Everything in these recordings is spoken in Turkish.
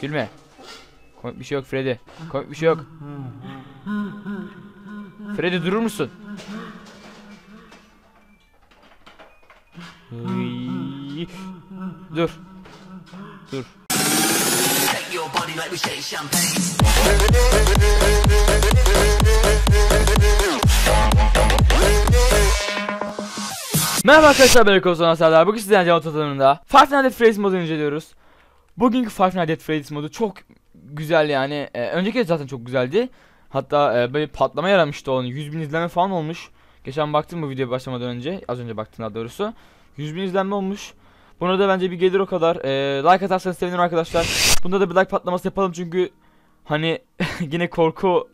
Gülme. Komik bir şey yok Freddy. Komik bir şey yok. Freddy durur musun? Dur. Dur. Merhaba arkadaşlar ben Erko Serdar. Bugün sizlerle Cevap Tatanı'nda Five Nights at Freddy's modunu inceliyoruz. Bugünkü Five Nights at Freddy's modu çok güzel yani. Ee, önceki de zaten çok güzeldi. Hatta e, böyle patlama yaramıştı onun. 100 bin izlenme falan olmuş. Geçen baktım bu videoya başlamadan önce. Az önce baktım daha doğrusu. 100 bin izlenme olmuş. Buna da bence bir gelir o kadar. Ee, like atarsanız sevinirim arkadaşlar. Bunda da bir like patlaması yapalım çünkü hani yine korku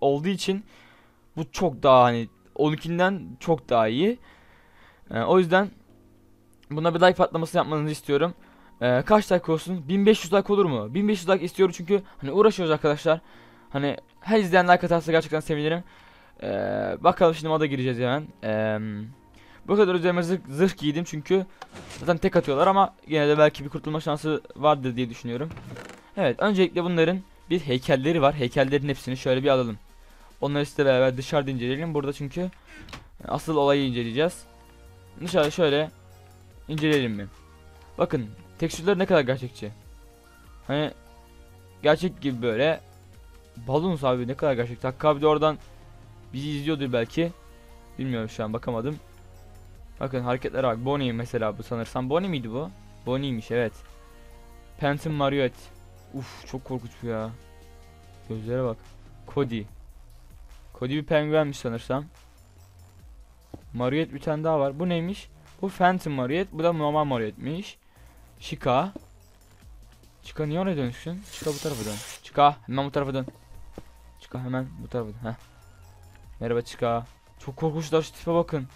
olduğu için bu çok daha hani 12'inden çok daha iyi. Ee, o yüzden buna bir like patlaması yapmanızı istiyorum. Ee, kaç like olsun? 1500 like olur mu? 1500 like istiyorum çünkü hani uğraşıyoruz arkadaşlar. Hani her izleyen like atarsa gerçekten sevinirim. Ee, bakalım şimdi moda gireceğiz hemen. Ee, bu kadar üzerime zırh, zırh giydim çünkü zaten tek atıyorlar ama yine de belki bir kurtulma şansı vardır diye düşünüyorum. Evet öncelikle bunların bir heykelleri var. Heykellerin hepsini şöyle bir alalım. Onları size beraber dışarıda inceleyelim. Burada çünkü asıl olayı inceleyeceğiz. Dışarıda şöyle inceleyelim mi? Bakın tekstürler ne kadar gerçekçi. Hani gerçek gibi böyle Balons abi ne kadar gerçek. Hakkı abi de oradan bizi izliyordur belki. Bilmiyorum şu an bakamadım. Bakın hareketlere bak. Bonnie mesela bu sanırsam. Bonnie miydi bu? Bonnie'ymiş evet. Phantom Marriott. Uf çok korkunç bu ya. Gözlere bak. Cody. Cody bir penguenmiş sanırsam. Marriott bir tane daha var. Bu neymiş? Bu Phantom Marriott. Bu da normal Marriott'miş. Chica. Chica niye oraya dönüşsün? Chica bu tarafa dön. Chica hemen bu tarafa dön. Chica hemen bu tarafa dön. Heh. Merhaba Chica. Çok korkunçlar şu tipe bakın.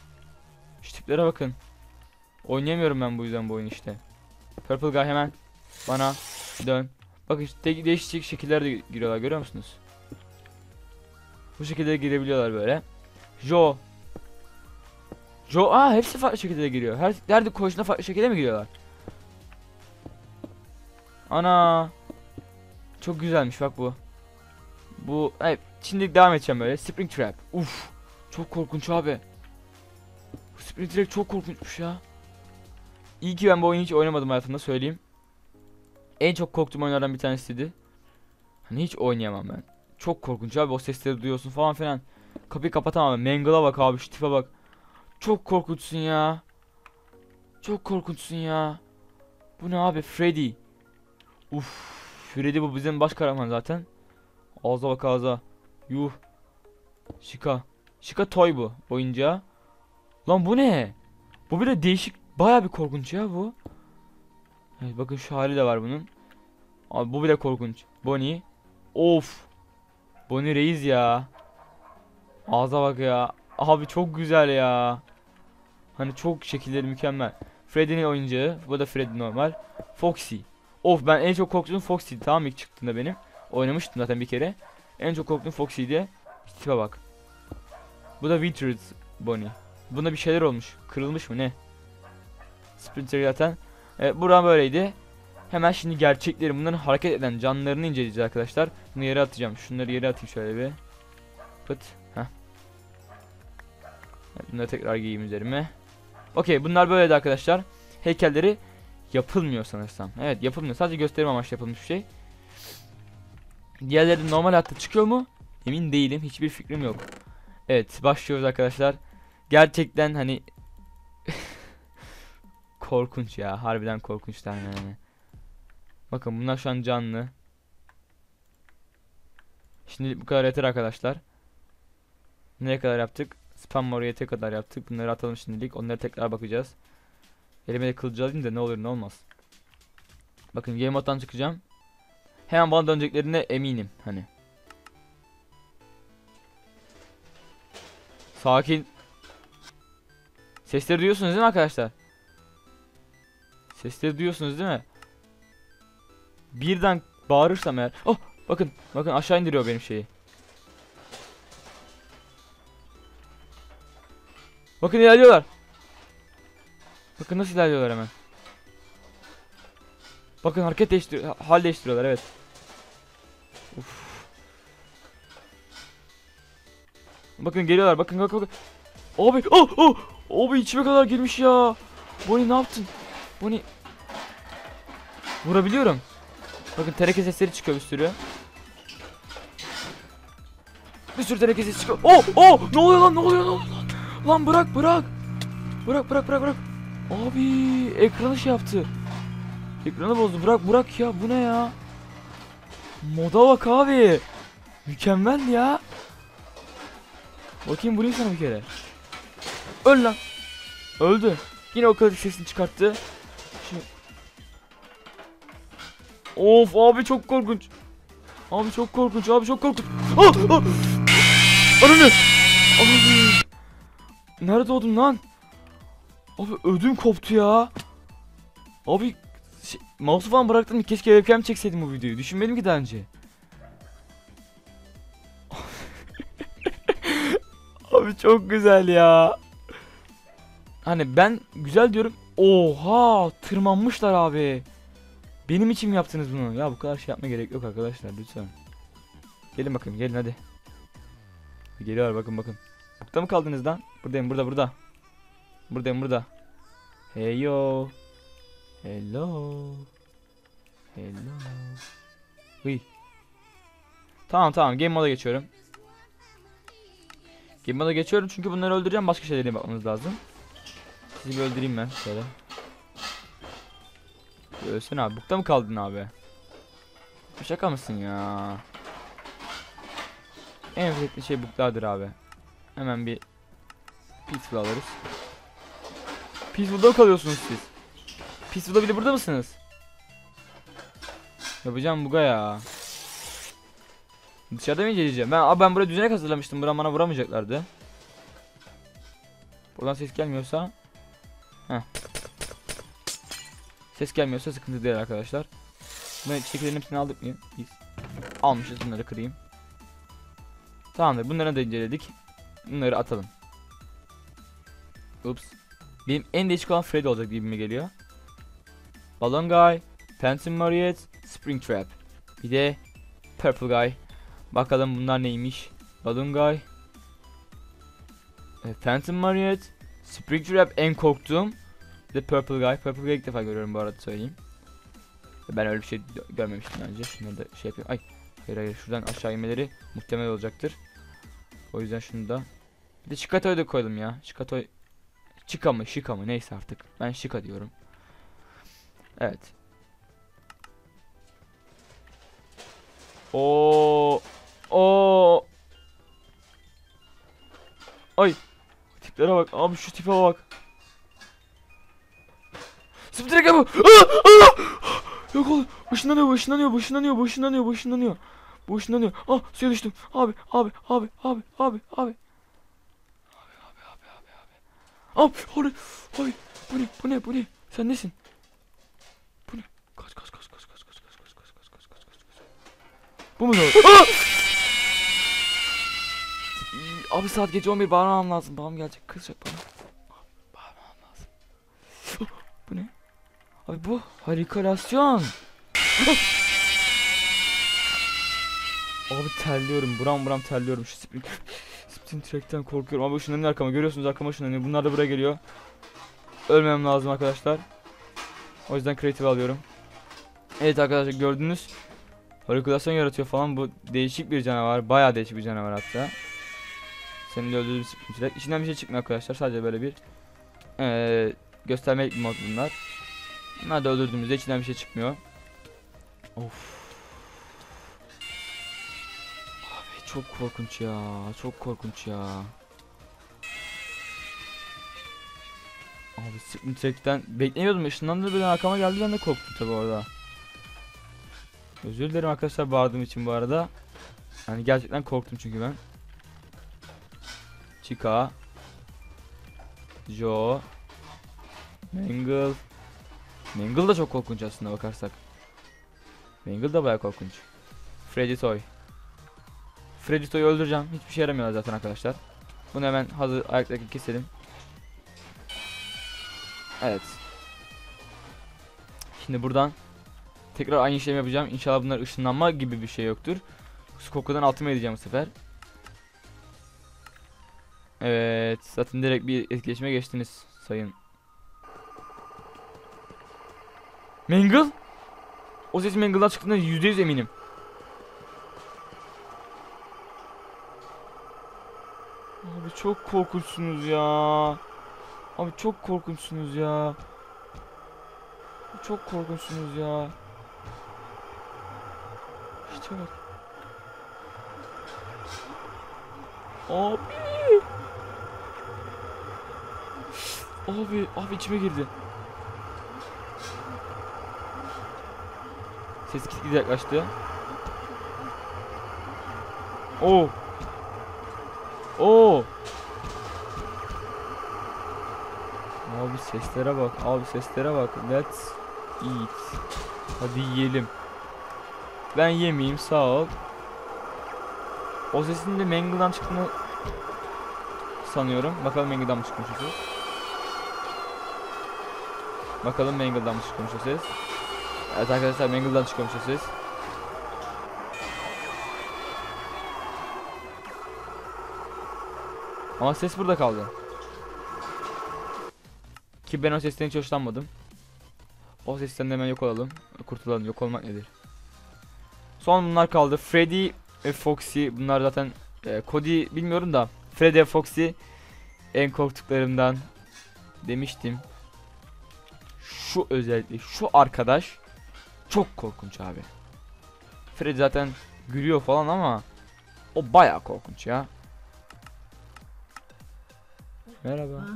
Şu tiplere bakın. Oynayamıyorum ben bu yüzden bu oyunu işte. Purple Guy hemen bana dön. Bakın işte de- değişik şekiller de giriyorlar görüyor musunuz? Bu şekilde girebiliyorlar böyle. Joe Joe aa hepsi farklı şekilde giriyor. Her her koşuna farklı şekilde mi giriyorlar? Ana çok güzelmiş bak bu. Bu evet şimdi devam edeceğim böyle. Spring Trap. Uf çok korkunç abi. Bu Spring Trap çok korkunçmuş ya. İyi ki ben bu oyunu hiç oynamadım hayatımda söyleyeyim. En çok korktuğum oyunlardan bir tanesiydi. Hani hiç oynayamam ben. Çok korkunç abi o sesleri duyuyorsun falan filan. Kapıyı kapatamam. Mangle'a bak abi şu tipe bak. Çok korkunçsun ya. Çok korkunçsun ya. Bu ne abi Freddy. Uf Freddy bu bizim baş kahraman zaten. Ağza bak ağza. Yuh. Şika. Şika toy bu oyuncağı. Lan bu ne? Bu bile değişik baya bir korkunç ya bu. Evet bakın şu hali de var bunun. Abi bu bile korkunç. Bonnie. Of. Bonnie reis ya. Ağza bak ya. Abi çok güzel ya. Hani çok şekilleri mükemmel. Freddy'nin oyuncağı. Bu da Freddy normal. Foxy. Of ben en çok korktuğum Foxy'di tamam ilk çıktığında benim. Oynamıştım zaten bir kere. En çok korktuğum Foxy'di. İşte tipe bak. Bu da Wintered Bonnie. Bunda bir şeyler olmuş. Kırılmış mı ne? Splinter zaten. Evet buradan böyleydi. Hemen şimdi gerçekleri bunların hareket eden canlarını inceleyeceğiz arkadaşlar. Bunu yere atacağım. Şunları yere atayım şöyle bir. Pıt. Heh. Evet, bunları tekrar giyeyim üzerime. Okey bunlar böyleydi arkadaşlar. Heykelleri yapılmıyor sanırsam. Evet yapılmıyor. Sadece gösterim amaçlı yapılmış bir şey. Diğerleri normal hayatta çıkıyor mu? Emin değilim. Hiçbir fikrim yok. Evet başlıyoruz arkadaşlar. Gerçekten hani korkunç ya. Harbiden korkunçlar yani. Bakın bunlar şu an canlı. Şimdi bu kadar yeter arkadaşlar. Nereye kadar yaptık? Spam Moriet'e kadar yaptık. Bunları atalım şimdilik. Onlara tekrar bakacağız. Elime de kılıcı alayım da ne olur ne olmaz. Bakın game mode'dan çıkacağım. Hemen bana döneceklerine eminim hani. Sakin. Sesleri duyuyorsunuz değil mi arkadaşlar? Sesleri duyuyorsunuz değil mi? Birden bağırırsam eğer. Oh bakın bakın aşağı indiriyor benim şeyi. Bakın ilerliyorlar. Bakın nasıl ilerliyorlar hemen. Bakın hareket değiştiriyor. Hal değiştiriyorlar evet. Uf. Bakın geliyorlar. Bakın bakın bakın. Abi oh oh. Abi içime kadar girmiş ya. Bonnie ne yaptın? Bonnie. Vurabiliyorum. Bakın teneke sesleri çıkıyor bir sürü. Bir sürü teneke sesi çıkıyor. Oh oh ne oluyor lan ne oluyor ne oluyor lan? Lan bırak bırak. Bırak bırak bırak bırak. Abi ekranı şey yaptı. Ekranı bozdu. Bırak bırak ya bu ne ya? Moda bak abi. Mükemmel ya. Bakayım vurayım sana bir kere. Öl lan. Öldü. Yine o kadar sesini çıkarttı. Şimdi... Of abi çok korkunç. Abi çok korkunç abi çok korkunç. Ah, ah. Ananı. Abi. Nerede oldum lan? Abi ödüm koptu ya. Abi şey, mouse'u falan bıraktım keşke webcam çekseydim bu videoyu. Düşünmedim ki daha önce. Abi çok güzel ya. Hani ben güzel diyorum. Oha tırmanmışlar abi. Benim için mi yaptınız bunu? Ya bu kadar şey yapma gerek yok arkadaşlar lütfen. Gelin bakın gelin hadi. Geliyorlar bakın bakın. Bukta mı kaldınız lan? Buradayım burada burada. Buradayım burada. Hey yo. Hello. Hello. Hıy. Tamam tamam game moda geçiyorum. Game moda geçiyorum çünkü bunları öldüreceğim başka şeylere bakmamız lazım. Sizi bir öldüreyim ben şöyle. Ölsene abi. Bukta mı kaldın abi? Şaka mısın ya? En zevkli şey buklardır abi. Hemen bir peaceful alırız. Peaceful'da mı kalıyorsunuz siz? Peaceful'da bir de burada mısınız? Yapacağım buga ya. Dışarıda mı inceleyeceğim? Ben, abi ben buraya düzenek hazırlamıştım. Buradan bana vuramayacaklardı. Buradan ses gelmiyorsa Heh. Ses gelmiyorsa sıkıntı değil arkadaşlar. Bunları çiçeklerin hepsini aldık mı? Biz almışız bunları kırayım. Tamamdır bunları da inceledik. Bunları atalım. Ups. Benim en değişik olan Freddy olacak gibime geliyor. Balloon Guy, Phantom Marriott, Spring Trap. Bir de Purple Guy. Bakalım bunlar neymiş. Balloon Guy, e, Phantom Marriott, Spring Trap en korktuğum. Bir de Purple Guy. Purple Guy'ı ilk defa görüyorum bu arada söyleyeyim. Ben öyle bir şey gö- görmemiştim önce. Şunları da şey yapayım. Ay. Hayır hayır şuradan aşağı inmeleri muhtemel olacaktır. O yüzden şunu da. Bir de Shikato'yu da koydum ya. Shikato Chica mı Shika mı neyse artık. Ben Shika diyorum. Evet. O o Ay. Tiplere bak. Abi şu tipe bak. Spdirek bu. Yok oğlum. Işınlanıyor, ışınlanıyor, ışınlanıyor, ışınlanıyor, ışınlanıyor. Bu ışınlanıyor. Ah suya düştüm. Abi, abi. Abi, abi, abi, abi, Abi, hayır, hayır. Bu ne, bu ne, bu ne? Sen nesin? Bu ne? Kaç, kaç, kaç, kaç, kaç, kaç, kaç, kaç, kaç, kaç, kaç, kaç, kaç, kaç. Bu mu? Ah! Abi saat gece 11 bağırmam lazım. Babam gelecek kızacak bana. Bağırmam lazım. bu ne? Abi bu harikalasyon. Abi terliyorum. Buram buram terliyorum şu spring. Spring track'ten korkuyorum. Abi ışınlanıyor arkama. Görüyorsunuz arkama ışınlanıyor. Bunlar da buraya geliyor. Ölmemem lazım arkadaşlar. O yüzden creative alıyorum. Evet arkadaşlar gördünüz. Harikalasyon yaratıyor falan. Bu değişik bir canavar. Bayağı değişik bir canavar hatta. Senin de öldürdüğün sıkıntılar. İçinden bir şey çıkmıyor arkadaşlar. Sadece böyle bir ee, göstermelik mod bunlar. Bunlar da öldürdüğümüzde içinden bir şey çıkmıyor. Of. Çok korkunç ya. Çok korkunç ya. Abi Sprintek'ten beklemiyordum. Işınlandı birden arkama geldi ben de korktum tabi orada. Özür dilerim arkadaşlar bağırdığım için bu arada. Yani gerçekten korktum çünkü ben. Chica Joe Mangle Mangle da çok korkunç aslında bakarsak Mangle da baya korkunç Freddy Toy Freddy Toy'u öldüreceğim hiçbir şey yaramıyor zaten arkadaşlar Bunu hemen hazır ayaktaki keselim Evet Şimdi buradan Tekrar aynı işlemi yapacağım. İnşallah bunlar ışınlanma gibi bir şey yoktur. Skoko'dan altıma edeceğim bu sefer. Evet. Zaten direkt bir etkileşime geçtiniz sayın. Mangle? O ses Mangle'dan çıktığından %100 eminim. Abi çok korkunçsunuz ya. Abi çok korkunçsunuz ya. Çok korkunçsunuz ya. İşte bak. Abi. Abi, abi içime girdi. Ses gitgide yaklaştı. Oo. Oo. Abi seslere bak. Abi seslere bak. Let's eat. Hadi yiyelim. Ben yemeyeyim sağ ol. O sesin de Mangle'dan çıktığını sanıyorum. Bakalım Mangle'dan mı çıkmış o ses. Bakalım Mangle'dan mı çıkmış o ses. Evet arkadaşlar Mangle'dan çıkmış o ses. Ama ses burada kaldı. Ki ben o sesten hiç hoşlanmadım. O sesten de hemen yok olalım. Kurtulalım. Yok olmak nedir? Son bunlar kaldı. Freddy ve Foxy. Bunlar zaten e, Cody bilmiyorum da Freddy ve Foxy en korktuklarımdan demiştim. Şu özellikle şu arkadaş çok korkunç abi. Freddy zaten gülüyor falan ama o baya korkunç ya. Merhaba.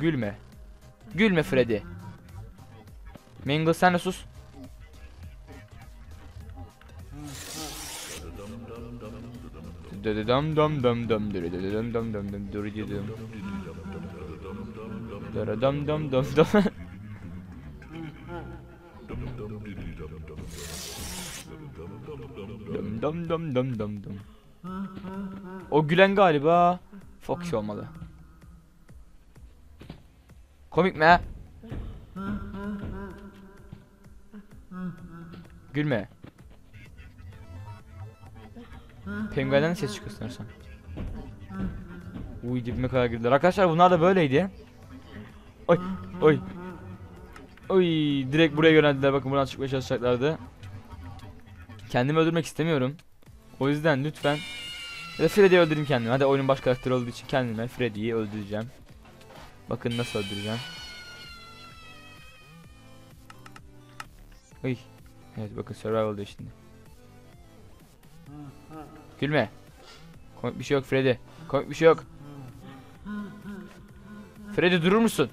Gülme. Gülme Freddy. Mangle sen de sus. Dam dam dam dam dam dam dam dam dam dam dam dam dam dam dam dam dam O gülen galiba Foxy olmalı. Komik mi? ha? Gülme. Penguenden ses çıkıyor sanırsam. Uy dibime kadar girdiler. Arkadaşlar bunlar da böyleydi. Oy oy. Oy direkt buraya yöneldiler. Bakın buradan çıkmaya çalışacaklardı. Kendimi öldürmek istemiyorum. O yüzden lütfen ya da Freddy'yi öldüreyim kendimi. Hadi oyunun baş karakteri olduğu için kendime Freddy'yi öldüreceğim. Bakın nasıl öldüreceğim. Oy. Evet bakın survival'da şimdi. Gülme. Komik bir şey yok Freddy. Komik bir şey yok. Freddy durur musun?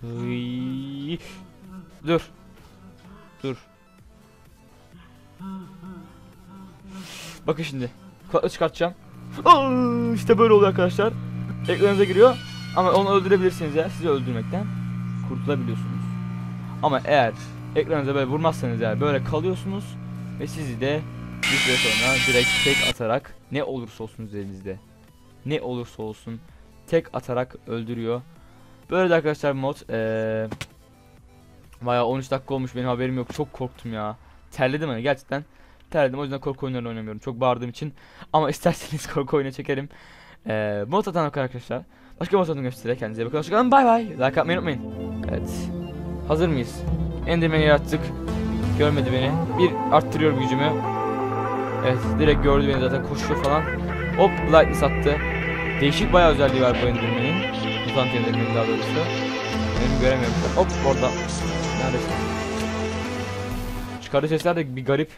Hıy. Dur. Dur. Bakın şimdi. Kulaklığı çıkartacağım. Aa, işte böyle oluyor arkadaşlar. Ekranınıza giriyor. Ama onu öldürebilirsiniz ya. Sizi öldürmekten kurtulabiliyorsunuz. Ama eğer ekranınıza böyle vurmazsanız eğer böyle kalıyorsunuz ve sizi de bir süre sonra direkt tek atarak ne olursa olsun üzerinizde ne olursa olsun tek atarak öldürüyor. Böyle de arkadaşlar mod eee Baya 13 dakika olmuş benim haberim yok çok korktum ya terledim hani gerçekten terledim. O yüzden korku oyunlarını oynamıyorum. Çok bağırdığım için. Ama isterseniz korku oyunu çekerim. Eee mod atan arkadaşlar. Başka mod atın göstereyim kendinize iyi bakın. Hoşçakalın. Bay bay. Like atmayı unutmayın. Evet. Hazır mıyız? Enderman'i yarattık. Görmedi beni. Bir arttırıyorum gücümü. Evet direkt gördü beni zaten. Koşuyor falan. Hop lightly sattı. Değişik bayağı özelliği var bu Enderman'in mutant Enderman'in daha doğrusu. Benim göremiyorum. Hop orada. Neredesin? Çıkardığı sesler de bir garip